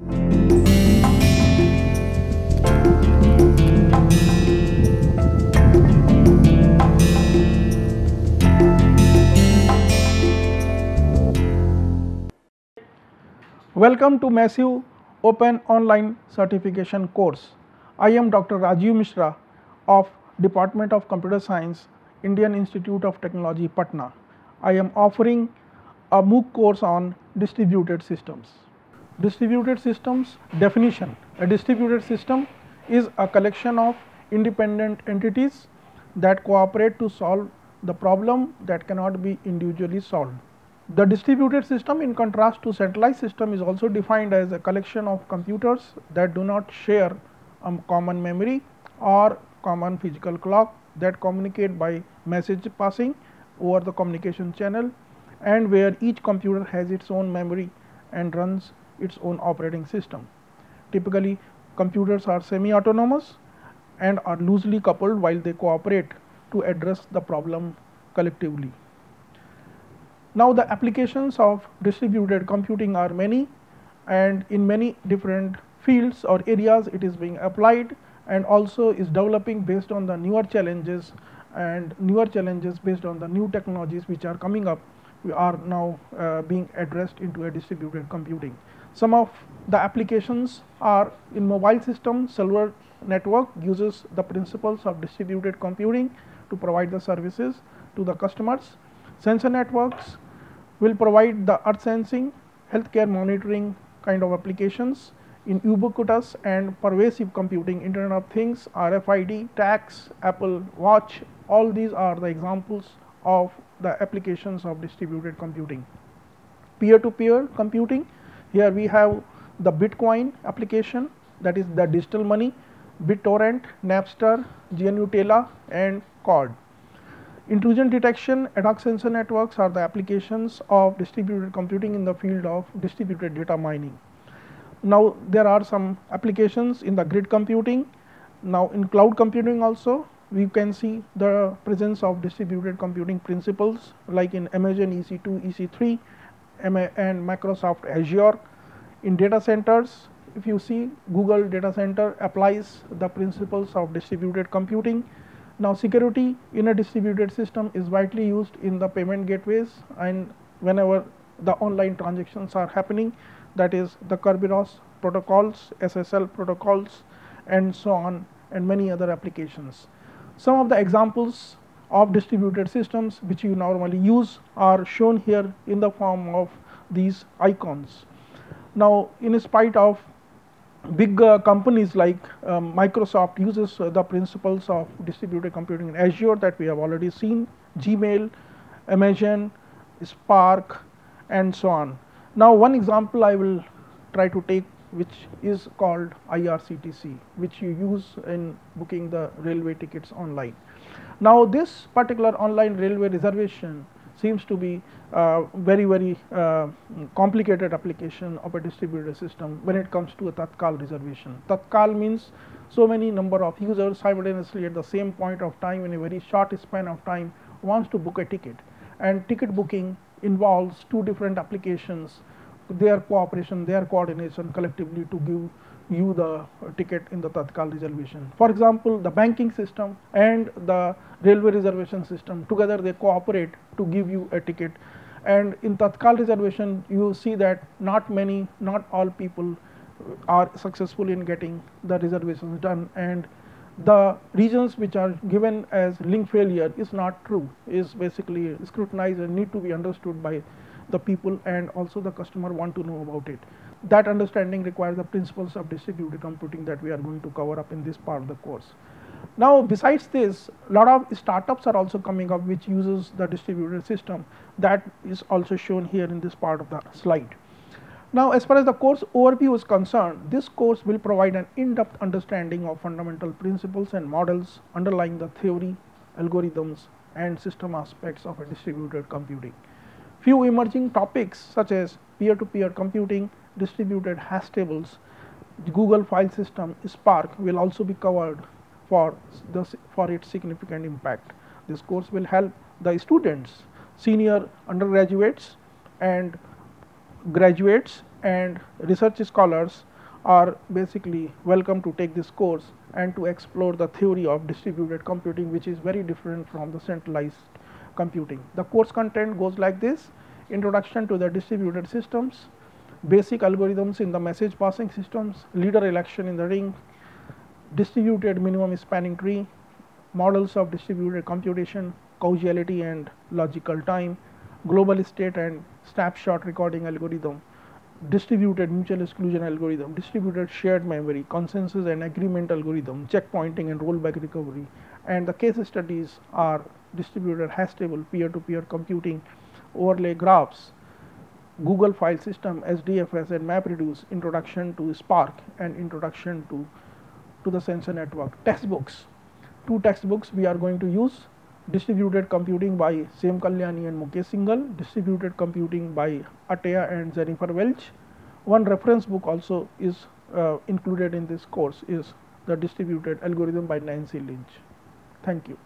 Welcome to massive open online certification course. I am Dr. Rajiv Misra of Department of Computer Science, Indian Institute of Technology, Patna. I am offering a MOOC course on distributed systems. Distributed systems definition. A distributed system is a collection of independent entities that cooperate to solve the problem that cannot be individually solved. The distributed system in contrast to centralized system is also defined as a collection of computers that do not share a common memory or common physical clock that communicate by message passing over the communication channel and where each computer has its own memory and runs its own operating system. Typically computers are semi autonomous and are loosely coupled while they cooperate to address the problem collectively. Now, the applications of distributed computing are many and in many different fields or areas it is being applied and also is developing based on the newer challenges and newer challenges based on the new technologies which are coming up are now uh, being addressed into a distributed computing. Some of the applications are in mobile system cellular network uses the principles of distributed computing to provide the services to the customers Sensor networks will provide the earth sensing, healthcare monitoring kind of applications in ubiquitous and pervasive computing, Internet of Things, RFID, tags, Apple Watch, all these are the examples of the applications of distributed computing. Peer to peer computing, here we have the Bitcoin application that is the digital money, BitTorrent, Napster, Gnutella, and Chord. Intrusion detection ad hoc sensor networks are the applications of distributed computing in the field of distributed data mining. Now, there are some applications in the grid computing. Now, in cloud computing also we can see the presence of distributed computing principles like in Amazon EC2, EC3 and Microsoft Azure. In data centers, if you see Google data center applies the principles of distributed computing now, security in a distributed system is widely used in the payment gateways and whenever the online transactions are happening that is the Kerberos protocols, SSL protocols and so on and many other applications. Some of the examples of distributed systems which you normally use are shown here in the form of these icons. Now, in spite of big uh, companies like um, Microsoft uses uh, the principles of distributed computing in Azure that we have already seen, Gmail, Amazon, Spark and so on. Now, one example I will try to take which is called IRCTC which you use in booking the railway tickets online. Now, this particular online railway reservation seems to be uh, very very uh, complicated application of a distributed system when it comes to a Tatkal reservation. Tatkal means so many number of users simultaneously at the same point of time in a very short span of time wants to book a ticket and ticket booking involves two different applications their cooperation their coordination collectively to give you the ticket in the Tatkal reservation. For example, the banking system and the railway reservation system together they cooperate to give you a ticket and in Tatkal reservation you see that not many not all people are successful in getting the reservations done and the reasons which are given as link failure is not true is basically scrutinized and need to be understood by the people and also the customer want to know about it that understanding requires the principles of distributed computing that we are going to cover up in this part of the course. Now, besides this a lot of startups are also coming up which uses the distributed system that is also shown here in this part of the slide. Now, as far as the course overview is concerned, this course will provide an in-depth understanding of fundamental principles and models underlying the theory, algorithms and system aspects of a distributed computing. Few emerging topics such as peer-to-peer -peer computing, distributed hash tables, Google file system Spark will also be covered for the for its significant impact. This course will help the students, senior undergraduates and graduates and research scholars are basically welcome to take this course and to explore the theory of distributed computing which is very different from the centralized computing. The course content goes like this introduction to the distributed systems, basic algorithms in the message passing systems, leader election in the ring, distributed minimum spanning tree, models of distributed computation, causality and logical time, global state and snapshot recording algorithm, distributed mutual exclusion algorithm, distributed shared memory, consensus and agreement algorithm, checkpointing and rollback recovery and the case studies are distributed hash table, peer to peer computing, overlay graphs, Google file system, SDFS and MapReduce, introduction to Spark and introduction to, to the sensor network. Textbooks, two textbooks we are going to use distributed computing by Kshemkalyani and Mukesh Singhal, distributed computing by Attiya and Jennifer Welch. One reference book also is uh, included in this course is the distributed algorithm by Nancy Lynch. Thank you.